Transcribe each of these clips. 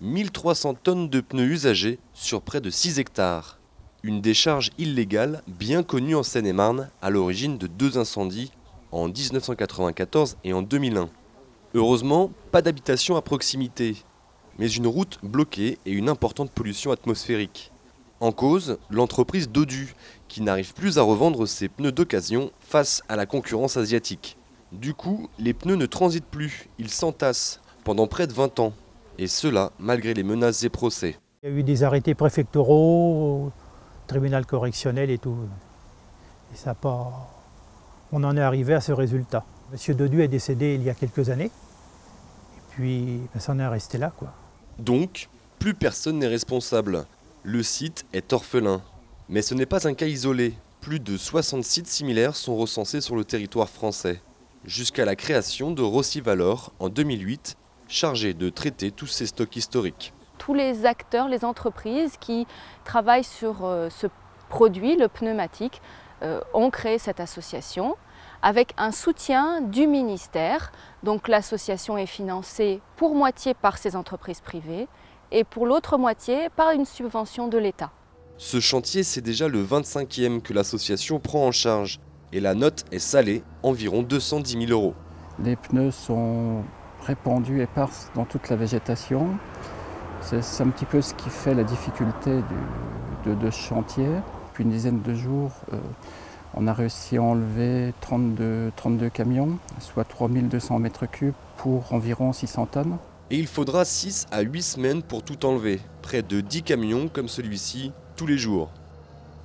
1300 tonnes de pneus usagés sur près de 6 hectares. Une décharge illégale bien connue en Seine-et-Marne à l'origine de deux incendies en 1994 et en 2001. Heureusement, pas d'habitation à proximité, mais une route bloquée et une importante pollution atmosphérique. En cause, l'entreprise Dodu, qui n'arrive plus à revendre ses pneus d'occasion face à la concurrence asiatique. Du coup, les pneus ne transitent plus, ils s'entassent pendant près de 20 ans. Et cela malgré les menaces et procès. Il y a eu des arrêtés préfectoraux, tribunal correctionnel et tout. Et ça pas... On en est arrivé à ce résultat. Monsieur Dodu est décédé il y a quelques années. Et puis, ben, ça en est resté là. Quoi. Donc, plus personne n'est responsable. Le site est orphelin. Mais ce n'est pas un cas isolé. Plus de 60 sites similaires sont recensés sur le territoire français. Jusqu'à la création de Rossi Valor en 2008, chargé de traiter tous ces stocks historiques. Tous les acteurs, les entreprises qui travaillent sur euh, ce produit, le pneumatique, euh, ont créé cette association avec un soutien du ministère. Donc l'association est financée pour moitié par ces entreprises privées et pour l'autre moitié par une subvention de l'État. Ce chantier, c'est déjà le 25e que l'association prend en charge et la note est salée, environ 210 000 euros. Les pneus sont répandus épars dans toute la végétation. C'est un petit peu ce qui fait la difficulté de, ce chantier. Depuis une dizaine de jours, euh, on a réussi à enlever 32, 32 camions, soit 3200 mètres cubes pour environ 600 tonnes. Et il faudra 6 à 8 semaines pour tout enlever, près de 10 camions comme celui-ci tous les jours.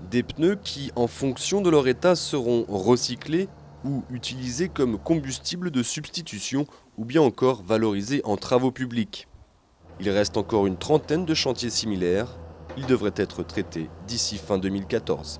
Des pneus qui, en fonction de leur état, seront recyclés ou utilisés comme combustible de substitution ou bien encore valorisés en travaux publics. Il reste encore une trentaine de chantiers similaires. Ils devraient être traités d'ici fin 2014.